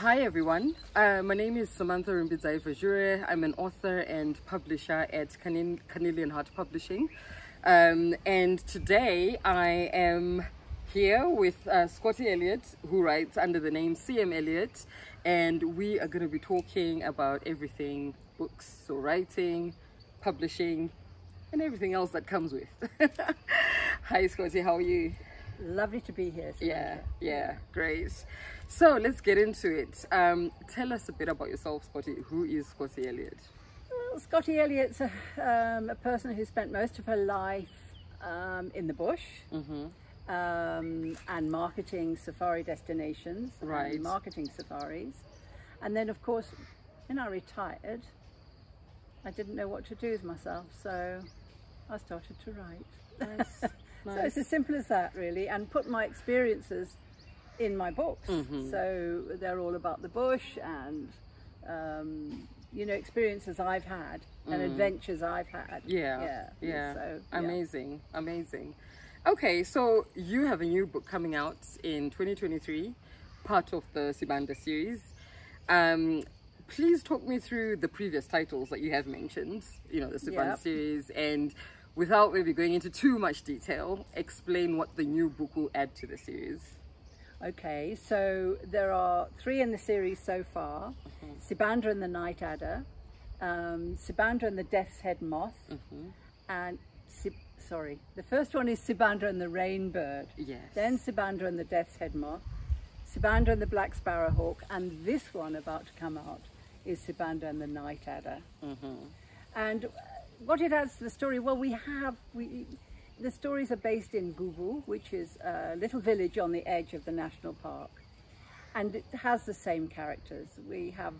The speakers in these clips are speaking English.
Hi everyone, uh, my name is Samantha Rumbidzai Vazhure. I'm an author and publisher at Canin Carnelian Heart Publishing. Um, and today I am here with uh, Scotty Elliott, who writes under the name CM Elliott, and we are going to be talking about everything books, so writing, publishing, and everything else that comes with. Hi Scotty, how are you? Lovely to be here. Samantha. Yeah, yeah, great. So let's get into it. Um, tell us a bit about yourself, Scotty. Who is Scotty Elliott? Well, Scotty Elliott's a, um, a person who spent most of her life um, in the bush Mm-hmm. um, and marketing safari destinations, and Right. marketing safaris. And then, of course, when I retired, I didn't know what to do with myself, so I started to write. Nice. So it's as simple as that, really, and put my experiences in my books. Mhm. So they're all about the bush and, um, you know, experiences I've had and Mm. adventures I've had. Yeah, yeah, yeah. So, yeah. Amazing, amazing. Okay, so you have a new book coming out in 2023, part of the Sibanda series. Um, please talk me through the previous titles that you have mentioned, you know, the Sibanda Yep. series, and without maybe going into too much detail, explain what the new book will add to the series. Okay, so there are three in the series so far: Mm-hmm. Sibanda and the Night Adder, um, Sibanda and the Death's Head Moth, Mm-hmm. and Sib- sorry, the first one is Sibanda and the Rainbird. Yes. Then Sibanda and the Death's Head Moth, Sibanda and the Black Sparrowhawk, and this one about to come out is Sibanda and the Night Adder. Mhm. And uh, what it adds to the story, well, we have, we, the stories are based in Gubu, which is a little village on the edge of the national park. And it has the same characters. We have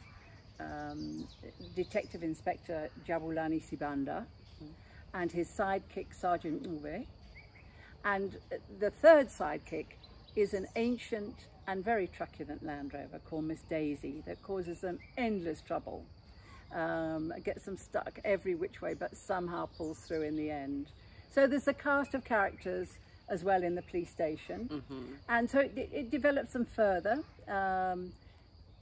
um, Detective Inspector Jabulani Sibanda and his sidekick Sergeant Ncube. And the third sidekick is an ancient and very truculent Land Rover called Miss Daisy that causes them endless trouble. Um, gets them stuck every which way, but somehow pulls through in the end. So there's a cast of characters as well in the police station. Mm-hmm. And so it, it develops them further. Um,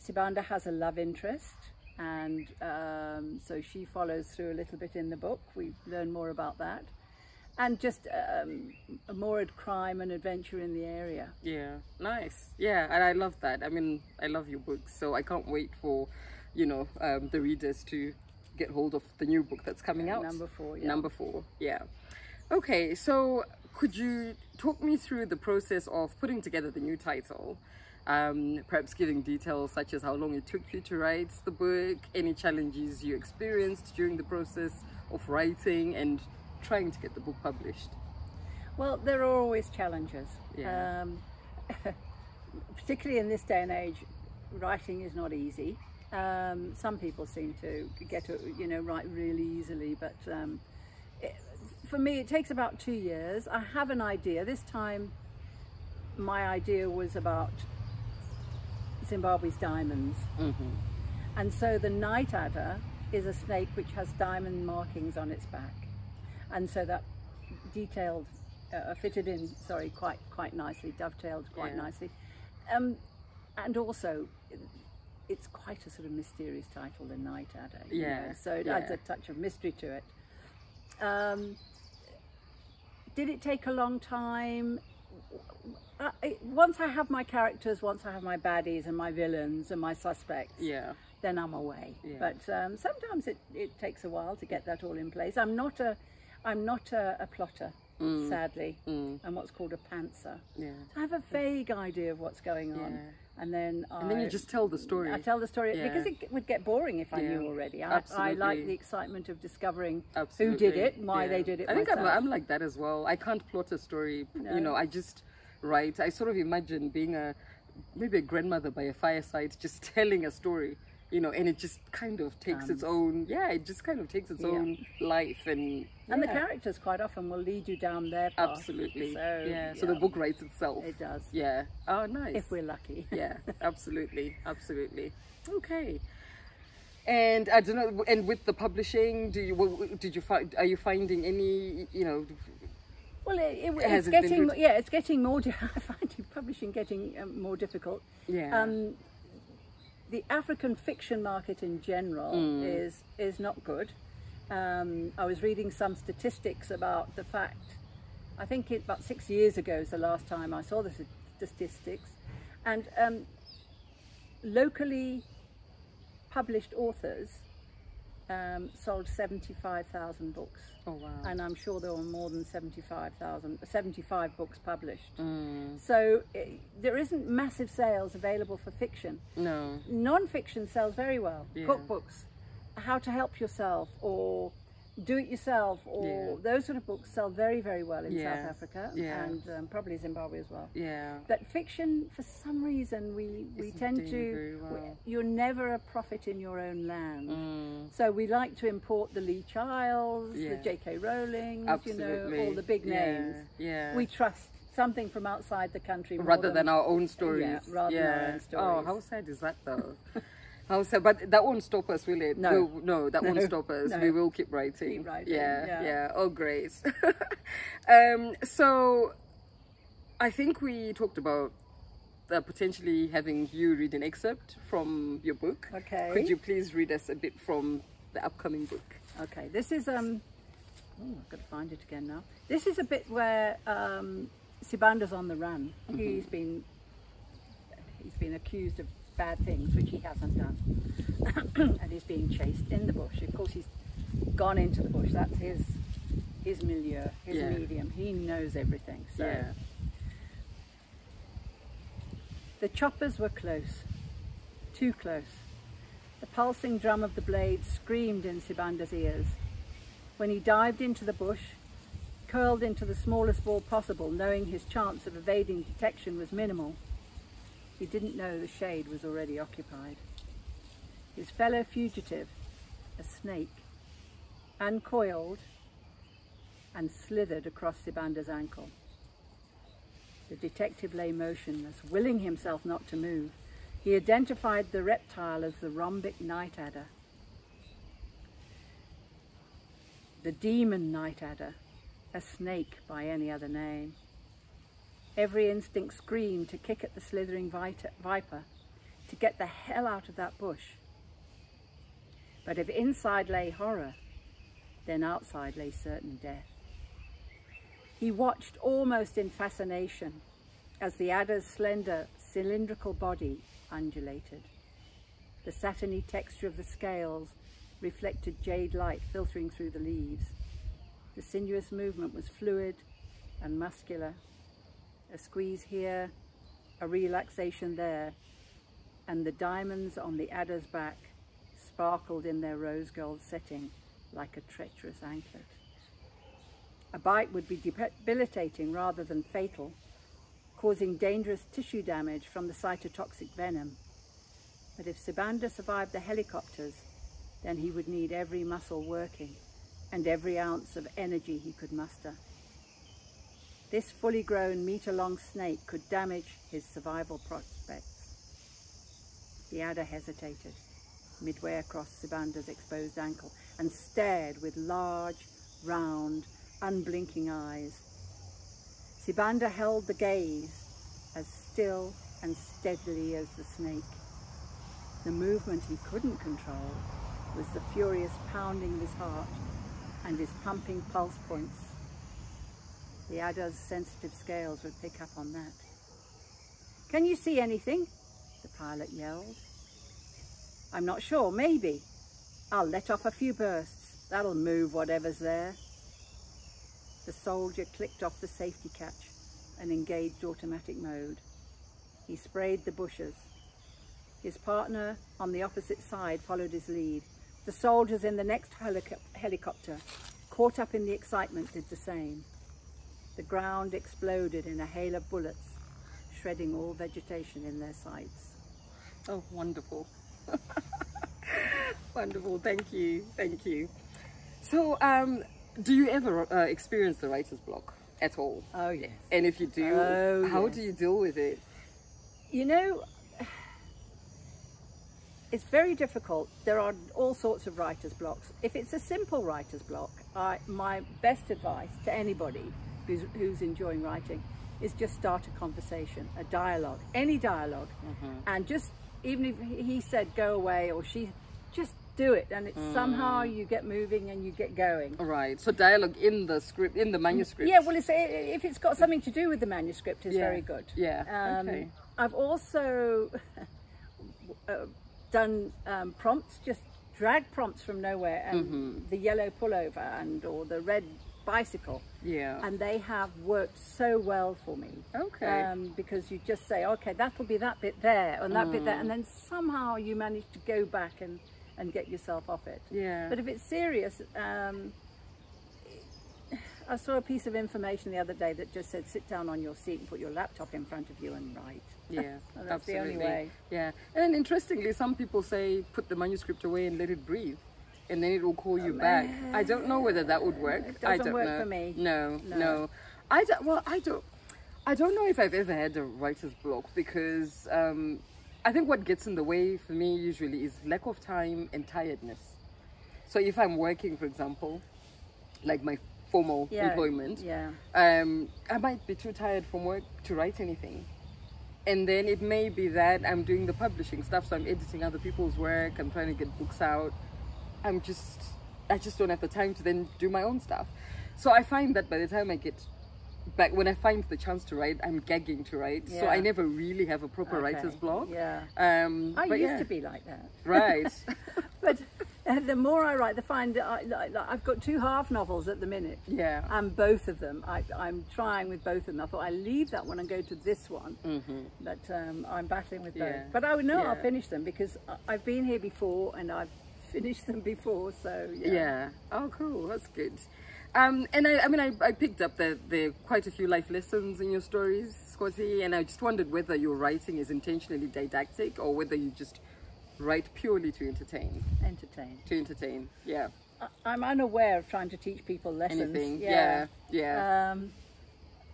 Sibanda has a love interest, and um, so she follows through a little bit in the book. We learn more about that. And just um, more crime and adventure in the area. Yeah, nice. Yeah, and I love that. I mean, I love your books, so I can't wait for, you know, um, the readers to get hold of the new book that's coming out. Number four, yeah. Number four, yeah. Okay, so could you talk me through the process of putting together the new title? Um, perhaps giving details such as how long it took you to write the book, any challenges you experienced during the process of writing and trying to get the book published. Well, there are always challenges. Yeah. Um, particularly in this day and age, writing is not easy. Um, some people seem to get to, you know, write really easily, but um, for me, it takes about two years. I have an idea. This time, my idea was about Zimbabwe's diamonds. Mm-hmm. And so the night adder is a snake which has diamond markings on its back. And so that detailed, uh, fitted in, sorry, quite quite nicely, dovetailed quite Yeah. nicely. Um, and also, it's quite a sort of mysterious title, The Night Adder. Yeah, know, So it adds a touch of mystery to it. Um, did it take a long time? It- once I have my characters, once I have my baddies and my villains and my suspects, Yeah. then I'm away. Yeah. But um, sometimes it, it takes a while to get that all in place. I'm not a, I'm not a, a plotter, sadly. Mm. I'm what's called a pantser. Yeah. I have a vague idea of what's going on, Yeah. And then And then you just tell the story. I tell the story Yeah. because it would get boring if I Yeah. knew already. I, I like the excitement of discovering Absolutely. who did it, why Yeah. they did it. I think I'm. I'm like that as well. I can't plot a story. No. You know, I just write. I sort of imagine being a maybe a grandmother by a fireside, just telling a story. You know, and it just kind of takes its own. Yeah, it just kind of takes its Yeah. own life and. and the characters quite often will lead you down their path. Absolutely. So, yeah. So the book writes itself. It does. Yeah. Oh, nice. If we're lucky. yeah absolutely absolutely okay and i don't know and with the publishing do you did you find are you finding any you know Well, it, it, it's been getting yeah, it's getting more. I find publishing getting um, more difficult. yeah Um, the African fiction market in general Mm. is is not good. Um, I was reading some statistics about the fact. I think it, about six years ago is the last time I saw the statistics, and um, locally published authors um, sold seventy-five thousand books, Oh wow. and I'm sure there were more than 75,000, 75 books published. Mm, So eh, there isn't massive sales available for fiction. no. Non-fiction sells very well. Yeah. Cookbooks, how to help yourself, or do it yourself, or Yeah. those sort of books sell very, very well in Yeah. South Africa Yeah. and um, probably Zimbabwe as well. Yeah. But fiction, for some reason, we, we Isn't tend to, we- well. you're never a prophet in your own land. Mm, So we like to import the Lee Childs, the J.K. Rowling, you know, all the big names. Yeah. We trust something from outside the country rather than our own stories. Yeah, rather than our own stories. Oh, how sad is that though? how sad, but that won't stop us, will it? No. We'll- no, that won't stop us. no. We will keep writing. Keep writing, Yeah, yeah. yeah. Oh, great. um, so, I think we talked about uh, potentially having you read an excerpt from your book. Okay. Could you please read us a bit from the upcoming book? Okay, this is um. Oh, I've got to find it again now. This is a bit where um, Sibanda's on the run. Mm-hmm. He's been he's been accused of bad things which he hasn't done, and he's being chased in the bush. Of course, he's gone into the bush. That's his his milieu, his Yeah. medium. He knows everything. So Yeah. the choppers were close, too close. The pulsing drum of the blade screamed in Sibanda's ears. When he dived into the bush, curled into the smallest ball possible, knowing his chance of evading detection was minimal, he didn't know the shade was already occupied. His fellow fugitive, a snake, uncoiled and slithered across Sibanda's ankle. The detective lay motionless, willing himself not to move. He identified the reptile as the rhombic night adder. The demon night adder, a snake by any other name. Every instinct screamed to kick at the slithering viper, to get the hell out of that bush. But if inside lay horror, then outside lay certain death. He watched almost in fascination as the adder's slender cylindrical body undulated. The satiny texture of the scales reflected jade light filtering through the leaves. The sinuous movement was fluid and muscular. A squeeze here, a relaxation there, and the diamonds on the adder's back sparkled in their rose gold setting like a treacherous anklet. A bite would be debilitating rather than fatal, causing dangerous tissue damage from the cytotoxic venom. But if Sibanda survived the helicopters, then he would need every muscle working and every ounce of energy he could muster. This fully grown meter-long snake could damage his survival prospects. The adder hesitated midway across Sibanda's exposed ankle and stared with large, round, unblinking eyes. Sibanda held the gaze as still and steadily as the snake. The movement he couldn't control was the furious pounding of his heart and his pumping pulse points. The adder's sensitive scales would pick up on that. Can you see anything? The pilot yelled. I'm not sure, maybe. I'll let off a few bursts. That'll move whatever's there. The soldier clicked off the safety catch and engaged automatic mode. He sprayed the bushes. His partner on the opposite side followed his lead. The soldiers in the next helico helicopter, caught up in the excitement, did the same. The ground exploded in a hail of bullets, shredding all vegetation in their sights. Oh, wonderful. wonderful. Thank you. Thank you. So, um, do you ever uh, experience the writer's block at all? Oh yes. And if you do, Oh, how yes. do you deal with it? You know, it's very difficult. There are all sorts of writer's blocks. If it's a simple writer's block, I, my best advice to anybody who's, who's enjoying writing is just start a conversation, a dialogue, any dialog Mm-hmm. and just even if he said go away or she just do it and it's somehow Mm. you get moving and you get going Right. So dialogue in the script, in the manuscript. yeah well it's, if it's got something to do with the manuscript is Yeah. very good Yeah, um, okay. i've also uh, done um, prompts just drag prompts from nowhere and Mm-hmm. the yellow pullover and or the red bicycle Yeah. and they have worked so well for me. Okay. Um, because you just say, okay, that'll be that bit there and that bit there, Mm. and then somehow you manage to go back and, and get yourself off it. Yeah. But if it's serious, um, I saw a piece of information the other day that just said, sit down on your seat and put your laptop in front of you and write. Yeah, that's the only way. Yeah, and interestingly, some people say put the manuscript away and let it breathe, and then it will call you back. I don't know whether that would work. It I doesn't don't work know. for me. No, no, No. I don't. Well, I don't. I don't know if I've ever had a writer's block because um, I think what gets in the way for me usually is lack of time and tiredness. So if I'm working, for example, like my formal Yeah, employment, Yeah. um, I might be too tired from work to write anything. And then it may be that I'm doing the publishing stuff, so I'm editing other people's work, I'm trying to get books out. I'm just, I just don't have the time to then do my own stuff. So I find that by the time I get back, when I find the chance to write, I'm gagging to write. So I never really have a proper Okay, writer's block. Yeah. Um, I used yeah. to be like that. Right. But uh, the more I write, the find that I, I've got two half novels at the minute. yeah. And both of them, I, I'm trying with both of them. I thought I leave that one and go to this one, hmm but um, I'm battling with both. Yeah. But I would know I'll finish them because I've been here before and I've finished them before. So yeah, Yeah. Oh, cool. That's good. Um, and I, I mean, I, I picked up that there are quite a few life lessons in your stories, Scotty, and I just wondered whether your writing is intentionally didactic or whether you just write purely to entertain. entertain. To entertain. Yeah. I, I'm unaware of trying to teach people lessons. Anything. Yeah. Yeah. Um,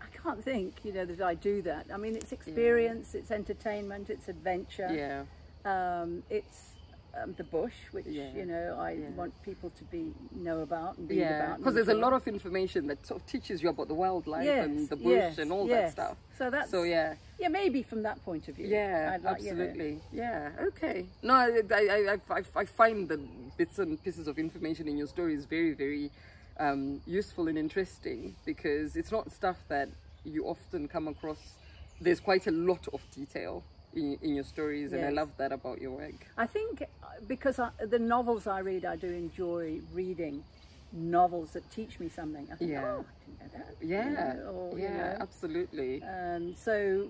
I can't think, you know, that I do that. I mean, it's experience, it's entertainment, it's adventure. yeah. Um, it's um, the bush, which Yeah. you know I Yeah. want people to be know about and read Yeah. about. Because there's a lot of information that sort of teaches you about the wildlife yes, and the bush yes, and all yes. that stuff. So that's So yeah. yeah, maybe from that point of view. Yeah, like, you know, absolutely. Yeah, okay. No, I, I, I, I, I find the bits and pieces of information in your stories very, very um, useful and interesting because it's not stuff that you often come across. There's quite a lot of detail in, in your stories, and I love that about your work. I think uh, because I, the novels I read, I do enjoy reading novels that teach me something. I think, Yeah. oh, I didn't know that. you Yeah, know, or, you yeah, know. absolutely. Um, so,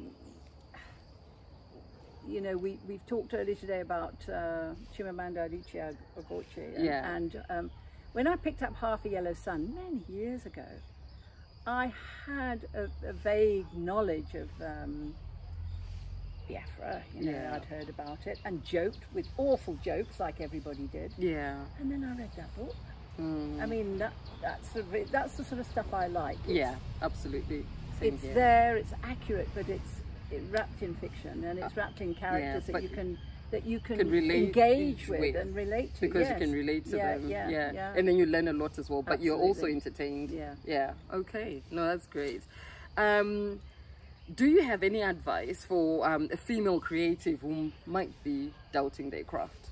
you know, we, we've talked earlier today about uh, Chimamanda Adichie Agboche. And, Yeah. and um, when I picked up Half a Yellow Sun many years ago, I had a, a vague knowledge of um, Biafra. You know, Yeah. I'd heard about it and joked with awful jokes like everybody did. Yeah. And then I read that book. Mm. I mean, that, that's, the, that's the sort of stuff I like. It's- Yeah, absolutely. Same it's here. there, it's accurate, but it's it wrapped in fiction and it's wrapped in characters but that you can that you can, can relate engage with, with, and relate to because yes. you can relate to yeah, them. Yeah, yeah, And then you learn a lot as well, but you're also entertained. Yeah. Yeah. Okay. No, that's great. Um, do you have any advice for um, a female creative who might be doubting their craft?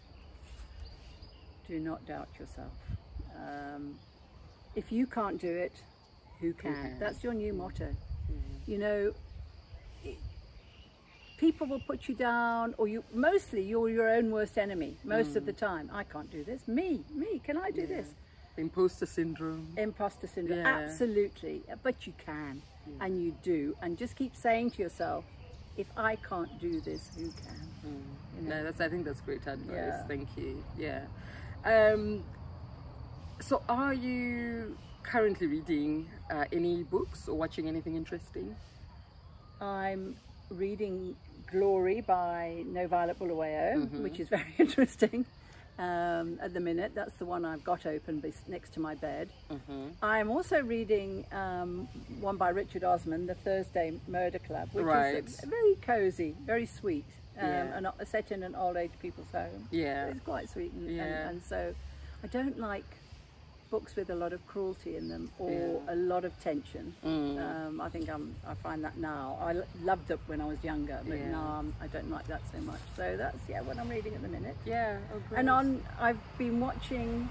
Do not doubt yourself. Um, if you can't do it, who can? can? That's your new motto. You know, it- people will put you down, or you mostly you're your own worst enemy most of the time. I can't do this. Me, me, can I do this? Imposter syndrome. imposter syndrome Yeah. absolutely but you can and you do and just keep saying to yourself if i can't do this who can you know? No, that's. I think that's great advice. Yeah. Thank you. Yeah. Um, so, are you currently reading uh, any books or watching anything interesting? i'm reading glory by no violet bulawayo Mm-hmm. which is very interesting um, at the minute that's the one i've got open next to my bed Mm-hmm. i'm also reading um, one by richard osman the thursday murder club which Right. is very cozy very sweet um, Yeah. and set in an old age people's home Yeah. it's quite sweet and, Yeah. and, and so I don't like books with a lot of cruelty in them or Yeah. a lot of tension. Um, I think I'm, I find that now. I l- loved it when I was younger, but Yeah. now I'm, I don't like that so much. So that's yeah what I'm reading at the minute. Yeah. Oh. And on, I've been watching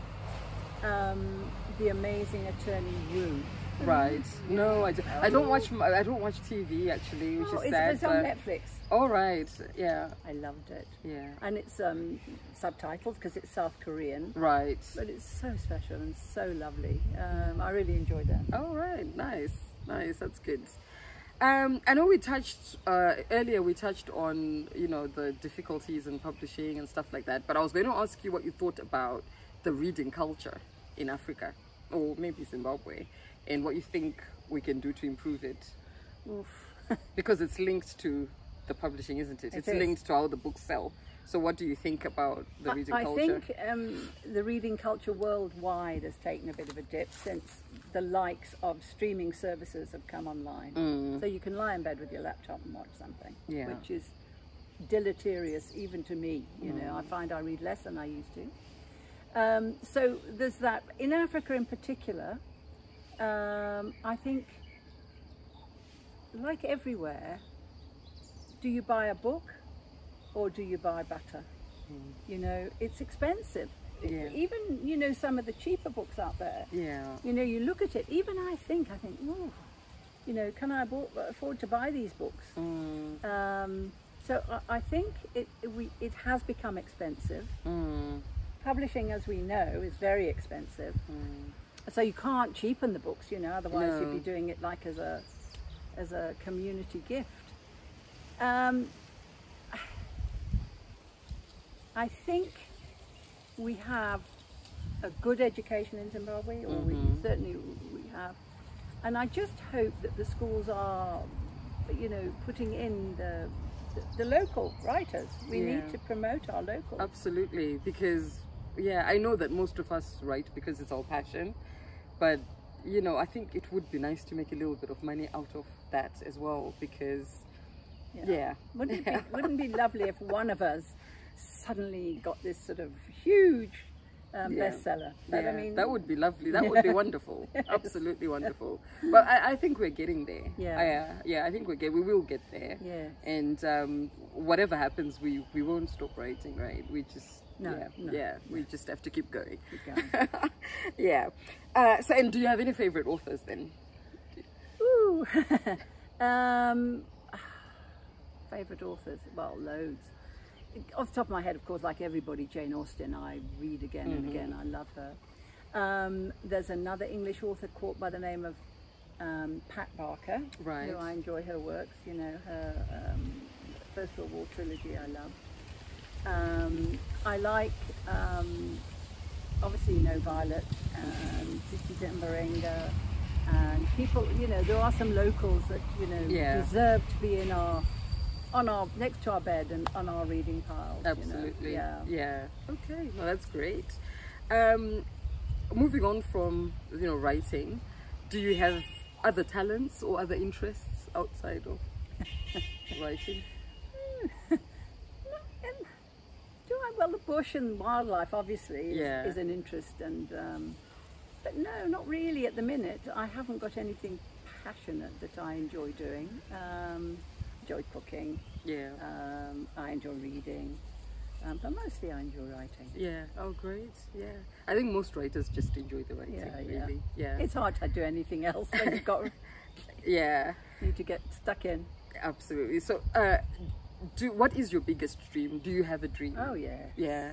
um, The Amazing Attorney Woo. Right. No, I, do, I don't watch. I don't watch TV actually, which Oh, is it's, sad. it's on Netflix. All right. Yeah. I loved it. Yeah. And it's um, subtitled because it's South Korean. Right. But it's so special and so lovely. Um, I really enjoyed that. All right. Nice. Nice. That's good. Um, I know we touched uh, earlier. We touched on you know the difficulties in publishing and stuff like that. But I was going to ask you what you thought about the reading culture in Africa, or maybe Zimbabwe, and what you think we can do to improve it. Oof. because it's linked to the publishing, isn't it? It it's is. linked to how the books sell. So, what do you think about the reading I culture? I think um, the reading culture worldwide has taken a bit of a dip since the likes of streaming services have come online. So you can lie in bed with your laptop and watch something, Mm. Yeah. which is deleterious even to me. You know, I find I read less than I used to. Um, so there's that. In Africa, in particular, um, I think, like everywhere, do you buy a book or do you buy butter? You know, it's expensive. Yeah. Even, you know, some of the cheaper books out there, yeah, you know, you look at it, even I think, I think, oh, you know, can I afford to buy these books? mm, Um, so I, I think it, it, we, it has become expensive. mm, Publishing, as we know, is very expensive. Mm. So you can't cheapen the books, you know, otherwise you'd be doing it like as a, as a community gift. Um, I think we have a good education in Zimbabwe, or we Mhm. certainly we have, and I just hope that the schools are, you know, putting in the the, the local writers. We Yeah. need to promote our local. absolutely. Because yeah, I know that most of us write because it's our passion, but you know, I think it would be nice to make a little bit of money out of that as well. Because yeah, Wouldn't it be, wouldn't be lovely if one of us suddenly got this sort of huge um, Yeah. bestseller? But yeah, I mean, that would be lovely. That would be wonderful. Absolutely wonderful. But I, I think we're getting there. Yeah. I, uh, yeah, I think we get. We will get there. Yeah. And um, whatever happens, we we won't stop writing, right? We just No, yeah, no. yeah. We just have to keep going. Keep going. yeah. Uh, so, and do you have any favorite authors then? Ooh. um, favorite authors? Well, loads. Off the top of my head, of course, like everybody, Jane Austen. I read again and Mm-hmm. again. I love her. Um, there's another English author caught by the name of um, Pat Barker. Right. Who I enjoy her works. You know, her um, First World War trilogy. I love. Um, I like. Um, obviously you know Violet and Tsitsi Dangarembga and people, you know, there are some locals that, you know, Yeah. deserve to be in our, on our, next to our bed and on our reading piles. you know. Absolutely. Yeah. Yeah. Okay. Well, that's great. Um, moving on from you know writing, do you have other talents or other interests outside of writing? Well, the bush and wildlife obviously is, Yeah. is an interest, and um, but no, not really at the minute. I haven't got anything passionate that I enjoy doing. Um, enjoy cooking. Yeah. Um, I enjoy reading, um, but mostly I enjoy writing. Yeah. Oh, great. Yeah. I think most writers just enjoy the writing. Yeah, yeah. really. Yeah. It's hard to do anything else when you've got yeah. need to get stuck in. Absolutely. So, uh, do what is your biggest dream? Do you have a dream? Oh yeah, Yeah.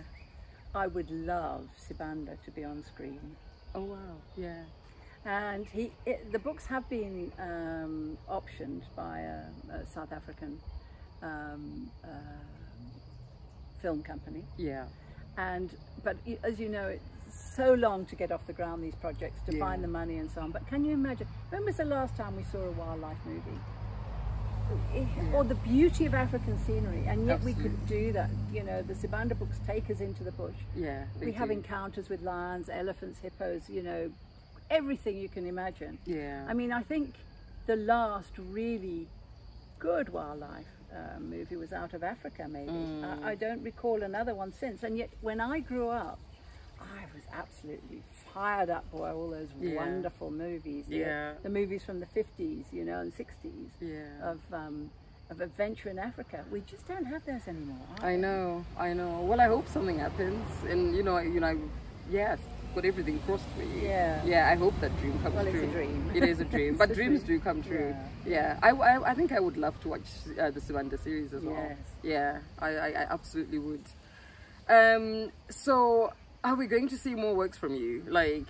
I would love Sibanda to be on screen. Oh wow. Yeah. And he, it, the books have been um, optioned by a, a South African um, uh, film company. Yeah. And but as you know, it's so long to get off the ground these projects to Yeah. find the money and so on. But can you imagine? When was the last time we saw a wildlife movie? Or the beauty of African scenery, and yet we could do that. You know, the Sibanda books take us into the bush. Yeah. we have encounters with lions, elephants, hippos. You know, everything you can imagine. Yeah. I mean, I think the last really good wildlife uh, movie was out of Africa, maybe. Mm. I, I don't recall another one since. And yet, when I grew up, I was absolutely fired up by all those Yeah. wonderful movies. The- Yeah. The, movies from the 50s, you know, and 60s Yeah. of um, of adventure in Africa. We just don't have those anymore. I they? know, I know. Well, I hope something happens, and you know, you know, I- I've got everything crossed for you. Yeah. yeah. I hope that dream comes Well, it's true. a dream. It is a dream, but a dreams dream. do come true. Yeah. Yeah, I, I, I think I would love to watch uh, the Sibanda series as well. Yes. Yeah, I, I, I absolutely would. Um, so, are we going to see more works from you? Like,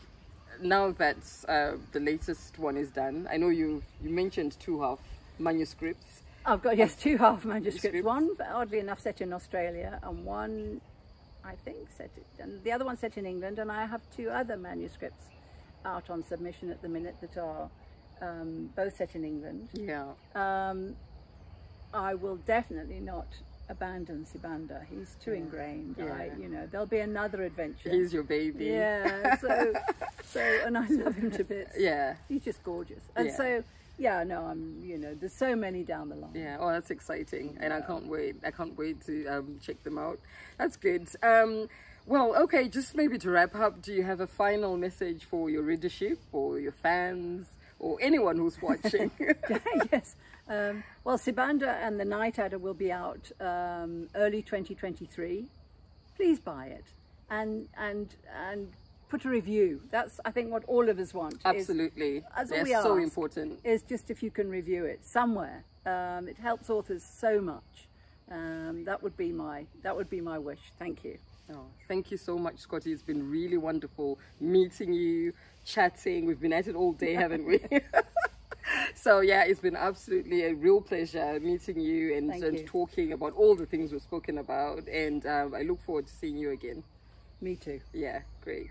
now that uh, the latest one is done, I know you you mentioned two half manuscripts. I've got yes two half manuscripts. Manuscripts. One, oddly enough, set in Australia, and one, I think, set and the other one set in England. And I have two other manuscripts out on submission at the minute that are um, both set in England. Yeah, Um, I will definitely not abandon Sibanda. He's too ingrained. I, Yeah. you know, there'll be another adventure. he's your baby. yeah. So, so, and I love him to bits. Yeah. He's just gorgeous. And Yeah. so, yeah, no, I'm, you know, there's so many down the line. Yeah, oh, that's exciting, and I can't wait. I can't wait to um, check them out. That's good. Um, well, okay, just maybe to wrap up, do you have a final message for your readership or your fans or anyone who's watching? yes. Um, well, Sibanda and the Night Adder will be out um, early 2023. Please buy it and and and put a review. That's I think what all of us want. is- Absolutely, That's all they're so important. Is, just if you can review it somewhere. Um, it helps authors so much. Um, that would be my that would be my wish. Thank you. Oh, thank you so much, Scotty. It's been really wonderful meeting you, chatting. We've been at it all day, haven't we? so yeah, it's been absolutely a real pleasure meeting you and, and you. talking about all the things we've spoken about. And um, I look forward to seeing you again. Me too. Yeah, great.